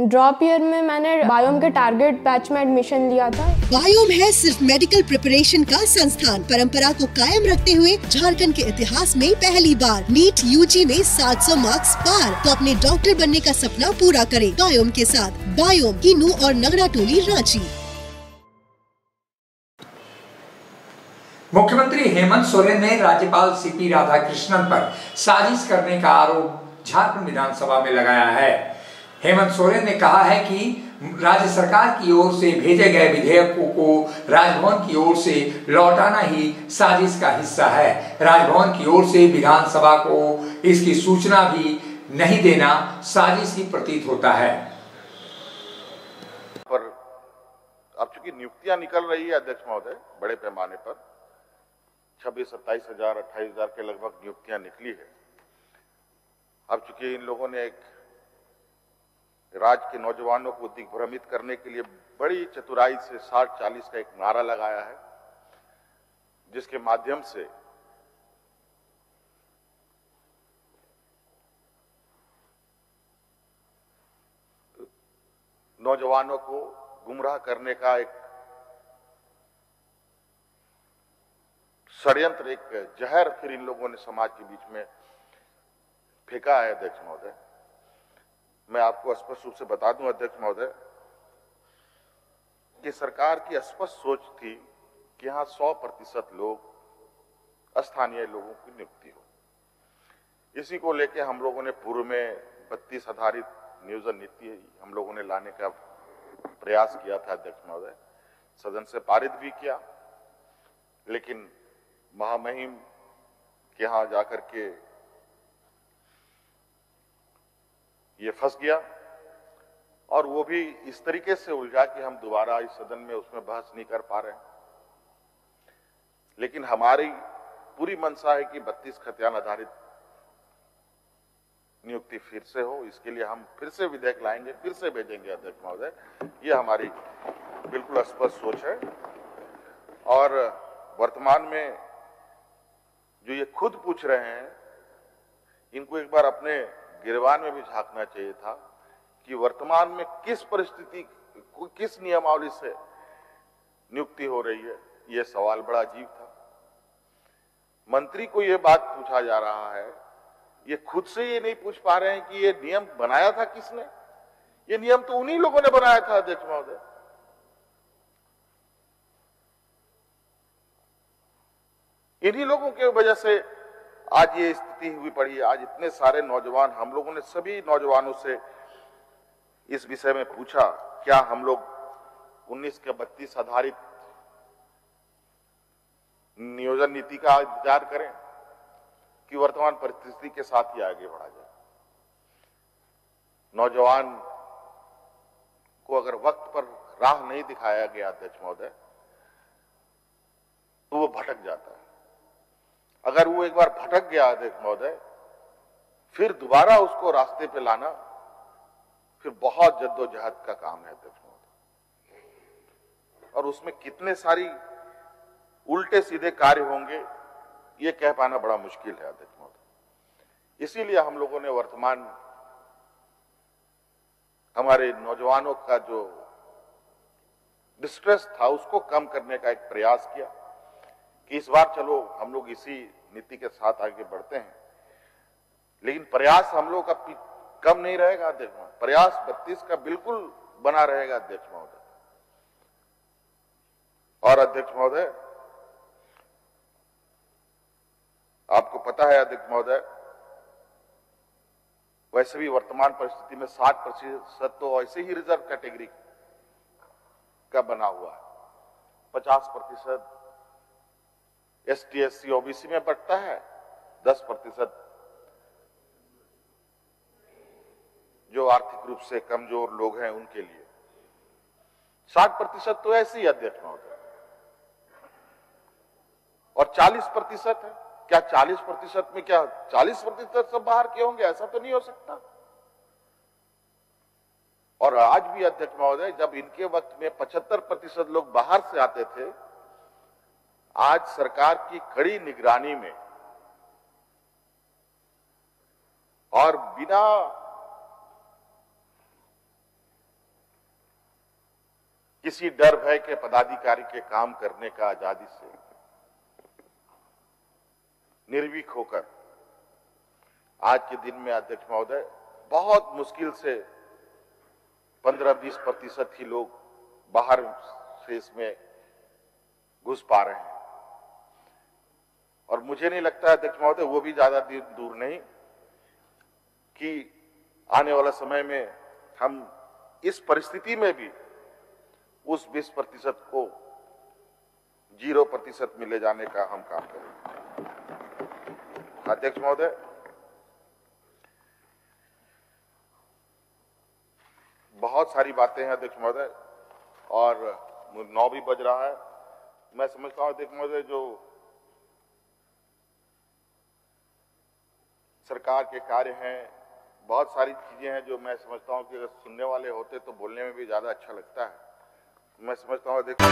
Drop year में मैंने biome के टारगेट बैच में एडमिशन लिया था। बायोम है सिर्फ़ मेडिकल प्रिपरेशन का संस्थान। परंपरा को कायम रखते हुए झारखंड के इतिहास में पहली बार नीट यूजी में 700 मार्क्स पार। तो अपने डॉक्टर बनने का सपना पूरा करें। बायोम के साथ बायोम किनू और नगरा टोली रांची। मुख्यमंत्री हेमंत सोरेन ने राज्यपाल सीपी राधाकृष्णन पर साजिश करने का आरोप झारखंड विधानसभा में लगाया है। हेमंत सोरेन ने कहा है कि राज्य सरकार की ओर से भेजे गए विधेयकों को राजभवन की ओर से लौटाना ही साजिश का हिस्सा है। राजभवन की ओर से विधानसभा को इसकी सूचना भी नहीं देना साजिश ही प्रतीत होता है। पर अब चूँकि नियुक्तियाँ निकल रही है अध्यक्ष महोदय, बड़े पैमाने पर, छब्बीस, सत्ताईस हज़ार, अट्ठाईस हज़ार के लगभग नियुक्तियाँ निकली है। अब चूँकि इन लोगों ने एक राज्य के नौजवानों को दिग्भ्रमित करने के लिए बड़ी चतुराई से साठ चालीस का एक नारा लगाया है, जिसके माध्यम से नौजवानों को गुमराह करने का एक षडयंत्र, एक जहर फिर इन लोगों ने समाज के बीच में फेंका है, अध्यक्ष महोदय। मैं आपको स्पष्ट रूप से बता दूँ, अध्यक्ष महोदय, कि सरकार की स्पष्ट सोच थी कि यहाँ 100 प्रतिशत लोग स्थानीय लोगों की नियुक्ति हो। इसी को लेकर हम लोगों ने पूर्व में बत्तीस आधारित नियोजन नीति हम लोगों ने लाने का प्रयास किया था, अध्यक्ष महोदय। सदन से पारित भी किया, लेकिन महामहिम के यहाँ जाकर के ये फंस गया और वो भी इस तरीके से उलझा कि हम दोबारा इस सदन में उसमें बहस नहीं कर पा रहे लेकिन हमारी पूरी मंशा है कि बत्तीस खतियान आधारित नियुक्ति फिर से हो। इसके लिए हम फिर से विधेयक लाएँगे, फिर से भेजेंगे अध्यक्ष महोदय। ये हमारी बिल्कुल स्पष्ट सोच है। और वर्तमान में जो ये खुद पूछ रहे हैं, इनको एक बार अपने गिरवान में भी झांकना चाहिए था कि वर्तमान में किस परिस्थिति, किस नियमावली से नियुक्ति हो रही है यह सवाल बड़ा अजीब था। मंत्री को यह बात पूछा जा रहा है, ये खुद से ये नहीं पूछ पा रहे हैं कि ये नियम बनाया था किसने? ये नियम तो उन्हीं लोगों ने बनाया था, अध्यक्ष महोदय। इन्हीं लोगों की वजह से आज ये स्थिति हुई पड़ी आज इतने सारे नौजवान, हम लोगों ने सभी नौजवानों से इस विषय में पूछा, क्या हम लोग 19 के बत्तीस आधारित नियोजन नीति का इंतज़ार करें कि वर्तमान परिस्थिति के साथ ही आगे बढ़ा जाए? नौजवान को अगर वक्त पर राह नहीं दिखाया गया, अध्यक्ष महोदय तो वो भटक जाता है। अगर वो एक बार भटक गया अध्यक्ष महोदय, फिर दोबारा उसको रास्ते पे लाना, फिर बहुत जद्दोजहद का काम है अध्यक्ष महोदय। और उसमें कितने सारी उल्टे सीधे कार्य होंगे, ये कह पाना बड़ा मुश्किल है अध्यक्ष महोदय। इसीलिए हम लोगों ने वर्तमान हमारे नौजवानों का जो डिस्ट्रेस था, उसको कम करने का एक प्रयास किया। इस बार चलो, हम लोग इसी नीति के साथ आगे बढ़ते हैं। लेकिन प्रयास हम लोग का कम नहीं रहेगा, अध्यक्ष महोदय। प्रयास बत्तीस का बिल्कुल बना रहेगा, अध्यक्ष महोदय। और अध्यक्ष महोदय, आपको पता है, अध्यक्ष महोदय, वैसे भी वर्तमान परिस्थिति में 60 प्रतिशत तो ऐसे ही रिज़र्व कैटेगरी का बना हुआ है। 50 प्रतिशत S T S C OBC में बढ़ता है 10 प्रतिशत। जो आर्थिक रूप से कमज़ोर लोग हैं उनके लिए। 60 प्रतिशत तो ऐसे ही अध्यक्ष महोदय। और 40 प्रतिशत है। क्या 40 प्रतिशत में क्या 40 प्रतिशत सब बाहर के होंगे? ऐसा तो नहीं हो सकता। और आज भी अध्यक्ष महोदय, जब इनके वक्त में 75 प्रतिशत लोग बाहर से आते थे आज सरकार की कड़ी निगरानी में और बिना किसी डर भय के पदाधिकारी के काम करने का आज़ादी से निर्वीक होकर आज के दिन में अध्यक्ष महोदय, बहुत मुश्किल से 15-20 प्रतिशत ही लोग बाहर से इसमें घुस पा रहे हैं। और मुझे नहीं लगता अध्यक्ष महोदय, वो भी ज़्यादा दूर नहीं कि आने वाला समय में हम इस परिस्थिति में भी उस 20 प्रतिशत को ज़ीरो प्रतिशत में ले जाने का हम काम करेंगे। अध्यक्ष महोदय। बहुत सारी बातें हैं, अध्यक्ष महोदय, और नौ भी बज रहा है। मैं समझता हूँ, अध्यक्ष महोदय, जो सरकार के कार्य हैं, बहुत सारी चीज़ें हैं जो मैं समझता हूँ कि अगर सुनने वाले होते तो बोलने में भी ज़्यादा अच्छा लगता है। मैं समझता हूँ, देखो।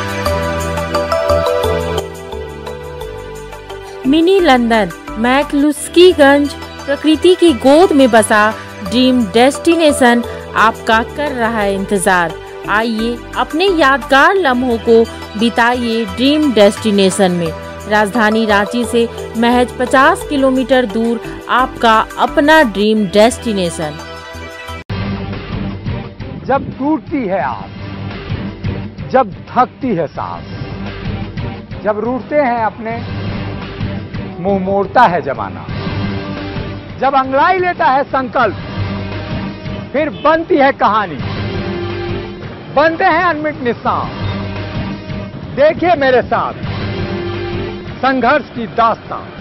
मिनी लंदन, मैकलुस्कीगंज, प्रकृति की गोद में बसा ड्रीम डेस्टिनेशन आपका कर रहा है इंतज़ार। आइए अपने यादगार लम्हों को बिताइए ड्रीम डेस्टिनेशन में। राजधानी रांची से महज 50 किलोमीटर दूर आपका अपना ड्रीम डेस्टिनेशन जब टूटती है आप जब थकती है सांस, जब रूठते हैं अपने, मुँह मोड़ता है जमाना, जब अंगड़ाई लेता है संकल्प, फिर बनती है कहानी। बनते हैं अनमिट निशान। देखिए मेरे साथ संघर्ष की दास्तान।